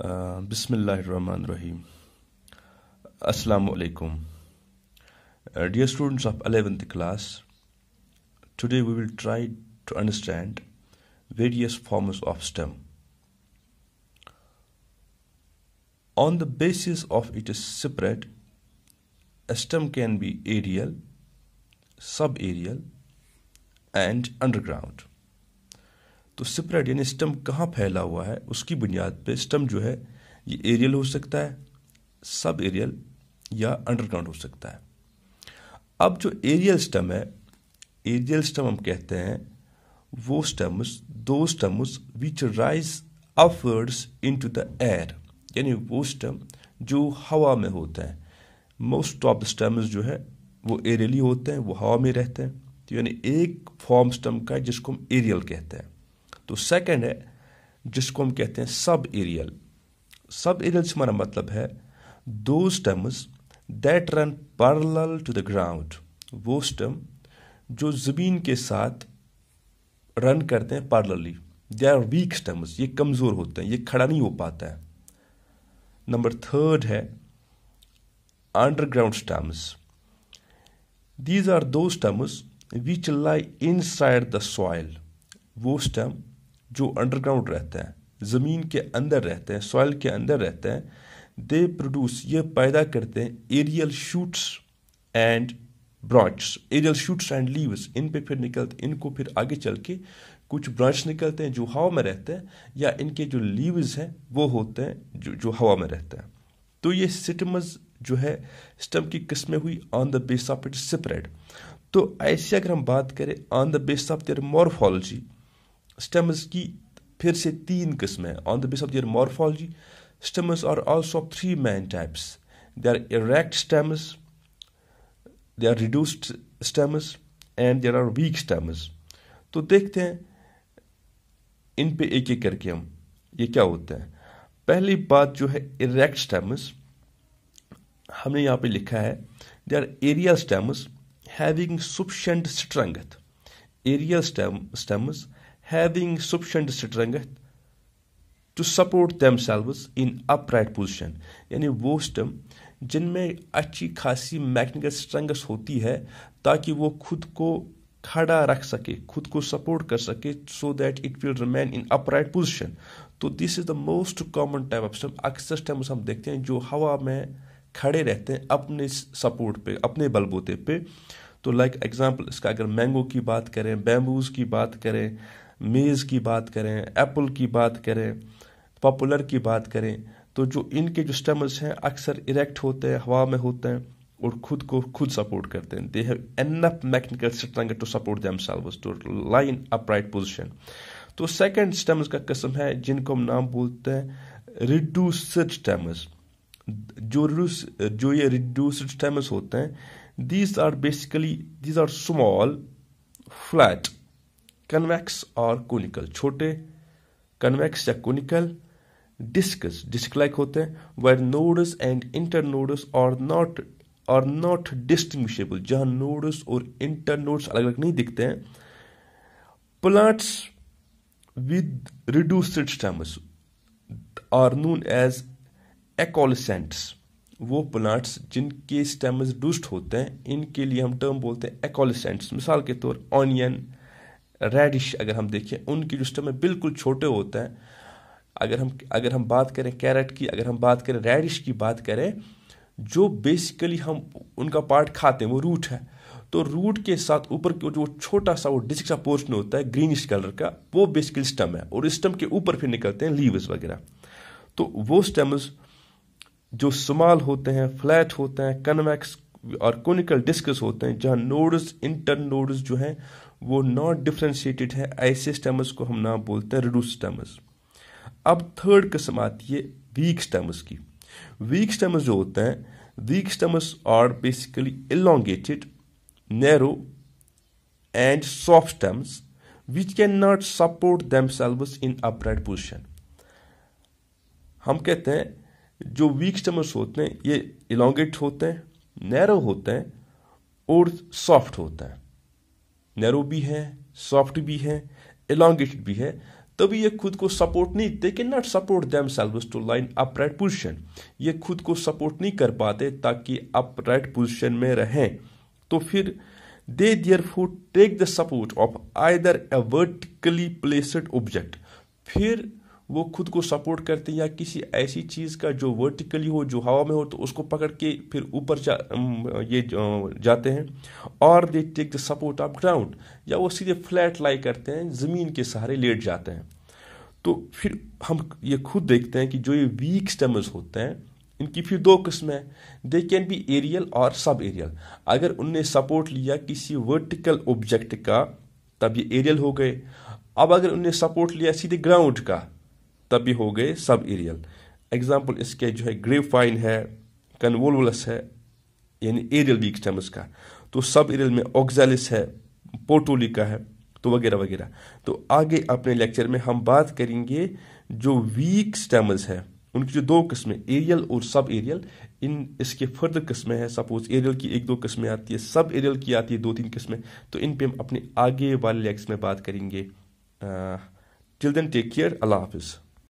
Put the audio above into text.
Uh, Bismillahirrahmanirrahim. Assalamu alaikum. Uh, dear students of 11th class, today we will try to understand various forms of STEM. On the basis of its separate, a STEM can be aerial, subaerial, and underground. तो separate यानी stem कहाँ फैला हुआ है, उसकी बुनियाद पे स्टम जो है, ये एरियल हो सकता है, सब एरियल या अंडरग्राउंड हो सकता है। अब जो एरियल स्टम है, एरियल स्टम हम कहते हैं, वो stems, those stems which rise upwards into the air यानी वो स्टम जो हवा में होते हैं। मोस्ट ऑफ़ द स्टम्स जो है, वो एरियली होते हैं, वो हवा में रहते हैं। तो यानी एक फॉर्म स्टम का है, जिसको हम एरियल कहते हैं। तो सेकंड है, जिसको हम कहते हैं सब एरियल सब एरियल से हमारा मतलब है those stems that run parallel to the ground वो स्टम जो ज़मीन के साथ रन करते हैं parallelly they are weak stems ये कमज़ोर होते हैं. ये खड़ा नहीं हो पाता है. नंबर थर्ड है underground stems these are those stems which lie inside the soil वो स्टेम जो अंडरग्राउंड रहते हैं, ज़मीन के अंदर रहते हैं सॉइल के अंदर रहते हैं दे प्रोड्यूस ये पैदा करते हैं aerial shoots and branch aerial shoots and leaves इन पे फिर निकलते, इनको फिर आगे चल के कुछ ब्रांच निकलते हैं जो हवा में रहते हैं, या इनके जो लीव्स हैं, वो होते हैं जो जो हवा में रहते हैं। तो ये सिटमस जो है, स्टम की किस्में हुई on the base of it separate तो ऐसे अगर हम बात करें on the base of their morphology stems की फिर से तीन किस्में on the base of their morphology stems are also of three main types they are erect stems they are reduced stems and there are weak stems तो देखते हैं, इन पे एक एक करके हम, ये क्या होता है? पहली बात जो है इरेक्ट स्टेम्स हमने यहाँ पे लिखा है they are aerial stems having sufficient strength. Aerial stems having sufficient strength to support themselves in upright position. यानी वो स्टेम जिनमें अच्छी खासी मैकेनिकल स्ट्रेंथ होती है, ताकि वो खुद को खड़ा रख सके, खुद को सपोर्ट कर सके so that it will remain in upright position तो this is the most common type of stem अक्सर स्टेम्स हम देखते हैं जो हवा में खड़े रहते हैं अपने सपोर्ट पे, अपने बलबूते पे। तो लाइक like एग्जांपल इसका अगर मैंगो की बात करें बैम्बूज की बात करें मेज़ की बात करें, एप्पल की बात करें, पॉपुलर की बात करें तो जो इनके जो स्टेमस हैं अक्सर इरेक्ट होते हैं, हवा में होते हैं और खुद को खुद सपोर्ट करते हैं। They have enough mechanical strength to support themselves to line upright position तो सेकेंड स्टेमस का किस्म है, जिनको हम नाम बोलते हैं रिड्यूस्ड स्टेमस जो जो ये रिड्यूस्ड स्टेमस होते हैं these are basically these are small flat convex और कोनिकल छोटे कन्वेक्स या कोनिकल डिस्कस डिस्क लाइक होते हैं where nodes and internodes और नॉट और नॉट डिस्टिंग्विशेबल जहाँ नोडस और इंटर नोड्स अलग अलग नहीं दिखते हैं plants with reduced stems are known as acaulescents वो प्लांट्स जिनके स्टेमस डूस्ट होते हैं, इनके लिए हम टर्म बोलते हैं एकोलिसेंट्स मिसाल के तौर ऑनियन रेडिश अगर हम देखें, उनकी जो स्टम है बिल्कुल छोटे होते हैं, अगर हम अगर हम बात करें कैरेट की, अगर हम बात करें रेडिश की बात करें, जो बेसिकली हम उनका पार्ट खाते हैं, वो रूट है। तो रूट के साथ ऊपर की जो छोटा सा, वो डिस्क सा पोर्शन होता है ग्रीनिश कलर का, वो बेसिकली स्टम है। और स्टम के ऊपर फिर निकलते हैं लीव्स वगैरह। तो वो स्टेम्स जो स्मॉल होते हैं फ्लैट होते हैं कन्वेक्स और कोनिकल डिस्कस होते हैं, जहाँ नोड्स इंटर नोड्स जो हैं वो नॉट डिफ्रेंशिएटेड है, ऐसे स्टेमस को हम नाम बोलते हैं रिड्यूस स्टेमस अब थर्ड किस्म आती है वीक स्टेमस की. वीक स्टेमस जो होते हैं weak stems are basically elongated narrow and soft stems which cannot support themselves in upright position हम कहते हैं, जो वीक स्टेमस होते हैं, ये इलोंगेट होते हैं नैरो होते हैं, और सॉफ्ट होते हैं. नैरो भी है सॉफ्ट भी है एलोंगेटेड भी है, तभी ये खुद को सपोर्ट नहीं दे के not support themselves to line up right position ये खुद को सपोर्ट नहीं कर पाते ताकि अप राइट पोजिशन में रहें। तो फिर they their food take the support of either a vertically placed object फिर वो खुद को सपोर्ट करते हैं या किसी ऐसी चीज़ का जो वर्टिकली हो, जो हवा में हो तो उसको पकड़ के फिर ऊपर जा ये जाते हैं। और they take the support of ground या वो सीधे फ्लैट लाई करते हैं, ज़मीन के सहारे लेट जाते हैं। तो फिर हम ये खुद देखते हैं कि जो ये वीक स्टेमस होते हैं, इनकी फिर दो किस्म है। दे कैन बी एरियल और सब एरियल अगर उनने सपोर्ट लिया किसी वर्टिकल ऑब्जेक्ट का, तब ये एरियल हो गए। अब अगर उनने सपोर्ट लिया सीधे ग्राउंड का तब भी हो गए सब एरियल। एग्ज़ाम्पल इसके जो है ग्रेफाइन है, कन्वोलवलस है, यानी एरियल वीक स्टेमस का तो सब एरियल में ऑक्जेलिस है, पोर्टोलिका है तो वगैरह वगैरह। तो आगे अपने लेक्चर में हम बात करेंगे जो वीक स्टेमल्स है, उनकी जो दो किस्में, एरियल और सब एरियल। इन इसके फर्दर किस्में हैं, सपोज़ एरियल की एक दो किस्में आती है, सब एरियल की आती है दो तीन किस्में तो इन पे हम अपने आगे वाले लेक्चर में बात करेंगे। टिल देन टेक केयर अल्लाह हाफिज़।